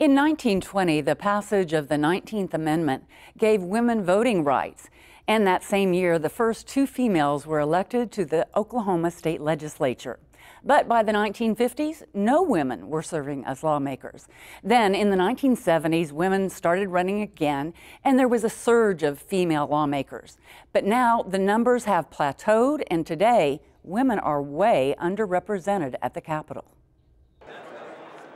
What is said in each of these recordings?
In 1920, the passage of the 19th Amendment gave women voting rights. And that same year, the first two females were elected to the Oklahoma state legislature. But by the 1950s, no women were serving as lawmakers. Then in the 1970s, women started running again, and there was a surge of female lawmakers. But now the numbers have plateaued, and today, women are way underrepresented at the Capitol.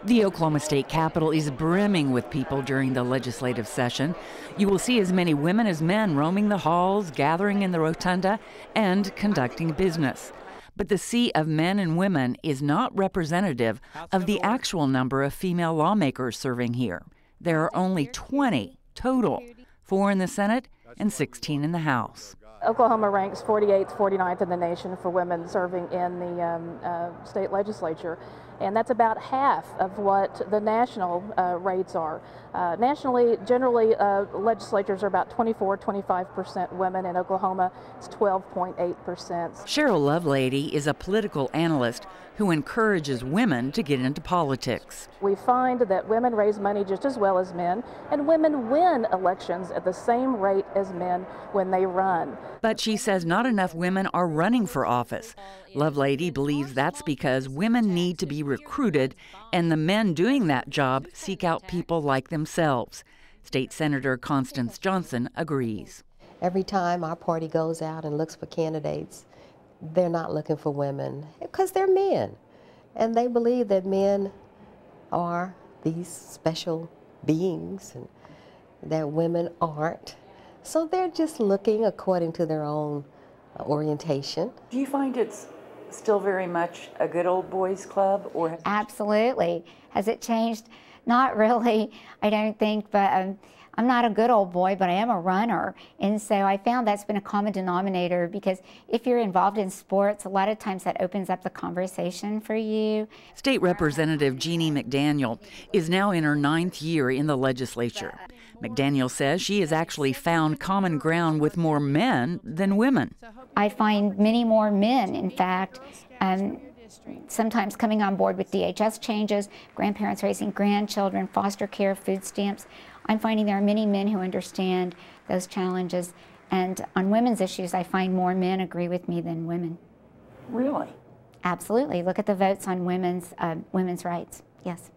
The Oklahoma State Capitol is brimming with people during the legislative session. You will see as many women as men roaming the halls, gathering in the rotunda, and conducting business. But the sea of men and women is not representative of the actual number of female lawmakers serving here. There are only 20 total, four in the Senate and 16 in the House. Oklahoma ranks 48th, 49th in the nation for women serving in the um, uh, state legislature, and that's about half of what the national uh, rates are. Uh, nationally, generally, uh, legislatures are about 24, 25% women. In Oklahoma, it's 12.8%. Sheryl Lovelady is a political analyst who encourages women to get into politics. We find that women raise money just as well as men, and women win elections at the same rate as men when they run. But she says not enough women are running for office. Lovelady believes that's because women need to be recruited, and the men doing that job seek out people like themselves. State Senator Constance Johnson agrees. Every time our party goes out and looks for candidates, they're not looking for women because they're men. And they believe that men are these special beings and that women aren't. So they're just looking according to their own orientation. Do you find it's still very much a good old boys club or Absolutely. Has it changed? Not really, I don't think, but um, I'm not a good old boy, but I am a runner. And so I found that's been a common denominator because if you're involved in sports, a lot of times that opens up the conversation for you. State Representative Jeannie McDaniel is now in her ninth year in the legislature. McDaniel says she has actually found common ground with more men than women. I find many more men, in fact, um, sometimes coming on board with DHS changes, grandparents raising grandchildren, foster care, food stamps. I'm finding there are many men who understand those challenges. And on women's issues, I find more men agree with me than women. Really? Absolutely. Look at the votes on women's, uh, women's rights. Yes.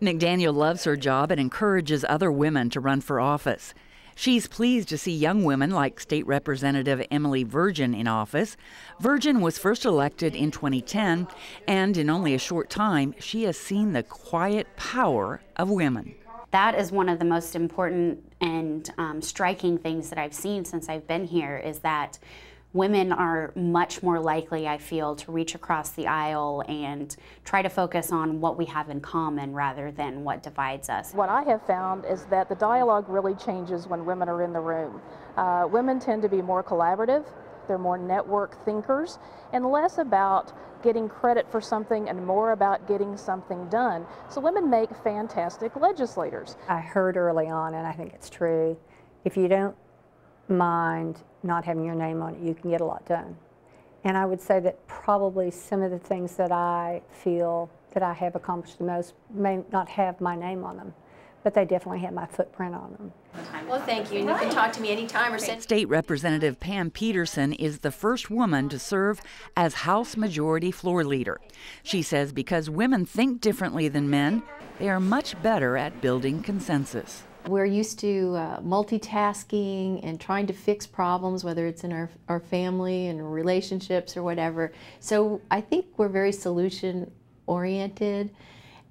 McDaniel loves her job and encourages other women to run for office. She's pleased to see young women like State Representative Emily Virgin in office. Virgin was first elected in 2010, and in only a short time, she has seen the quiet power of women. That is one of the most important and um, striking things that I've seen since I've been here is that women are much more likely, I feel, to reach across the aisle and try to focus on what we have in common rather than what divides us. What I have found is that the dialogue really changes when women are in the room. Uh, women tend to be more collaborative, they're more network thinkers, and less about getting credit for something and more about getting something done. So women make fantastic legislators. I heard early on, and I think it's true, if you don't mind not having your name on it, you can get a lot done. And I would say that probably some of the things that I feel that I have accomplished the most may not have my name on them, but they definitely have my footprint on them. Well, thank you. And you can talk to me anytime or send. State Representative Pam Peterson is the first woman to serve as House Majority Floor Leader. She says because women think differently than men, they are much better at building consensus. We're used to uh, multitasking and trying to fix problems, whether it's in our, our family and relationships or whatever. So I think we're very solution oriented,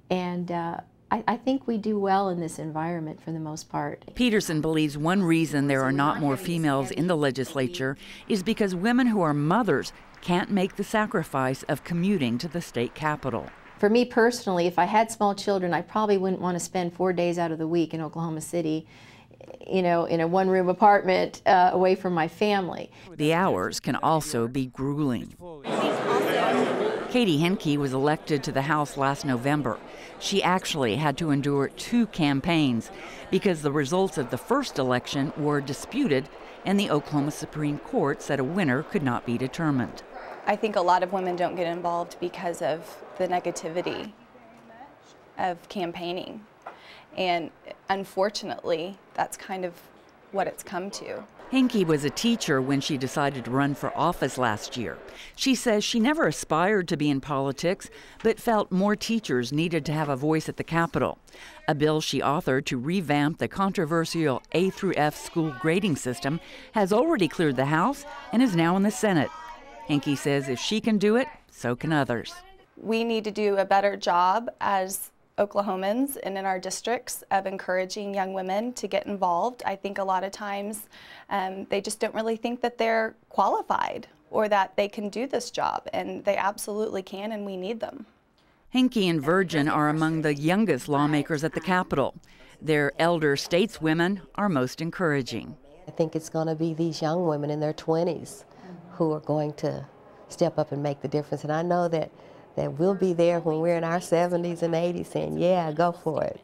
and uh, I, I, think we do well in this environment for the most part. Peterson believes one reason there are not more females in the legislature is because women who are mothers can't make the sacrifice of commuting to the state capitol. For me personally, if I had small children, I probably wouldn't want to spend four days out of the week in Oklahoma City you know, in a one room apartment uh, away from my family. The hours can also be grueling. Katie Henke was elected to the House last November. She actually had to endure two campaigns because the results of the first election were disputed and the Oklahoma Supreme Court said a winner could not be determined. I think a lot of women don't get involved because of the negativity of campaigning. And unfortunately, that's kind of what it's come to. Henke was a teacher when she decided to run for office last year. She says she never aspired to be in politics, but felt more teachers needed to have a voice at the Capitol. A bill she authored to revamp the controversial A through F school grading system has already cleared the House and is now in the Senate. Henke says if she can do it, so can others. We need to do a better job as Oklahomans and in our districts of encouraging young women to get involved. I think a lot of times um, they just don't really think that they're qualified or that they can do this job, and they absolutely can, and we need them. Henke and Virgin are among the youngest lawmakers at the Capitol. Their elder stateswomen are most encouraging. I think it's going to be these young women in their 20s who are going to step up and make the difference. And I know that that we'll be there when we're in our 70s and 80s saying, yeah, go for it.